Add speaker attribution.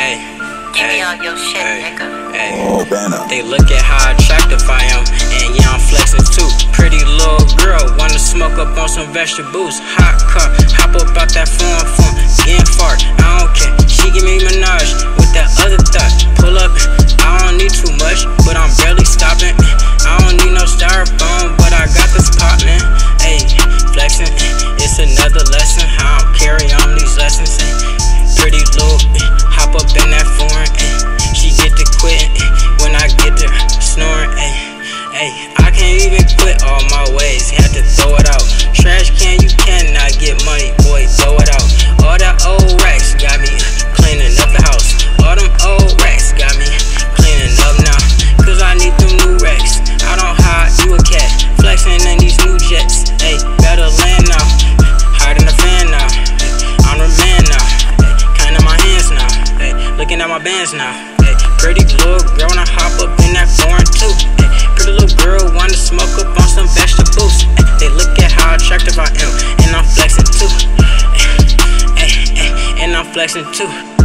Speaker 1: Hey,
Speaker 2: Give me all your shit,
Speaker 1: hey,
Speaker 2: nigga.
Speaker 1: hey.
Speaker 3: Oh, Banner.
Speaker 1: They look at how attractive I am, and yeah, I'm flexing too. Pretty little girl, wanna smoke up on some vegetables. Hot car, hop up out that phone phone, getting fart. Ay, I can't even quit all my ways. Had to throw it out. Trash can, you cannot get money, boy. Throw it out. All that old racks got me cleaning up the house. All them old racks got me cleaning up now. Cause I need them new racks. I don't hide you a cat. Flexing in these new jets. Hey, better land now. Hiding the fan now. I'm the man now. Hey, counting my hands now. Hey, looking at my bands now. Hey, pretty little girl wanna hop flexing too.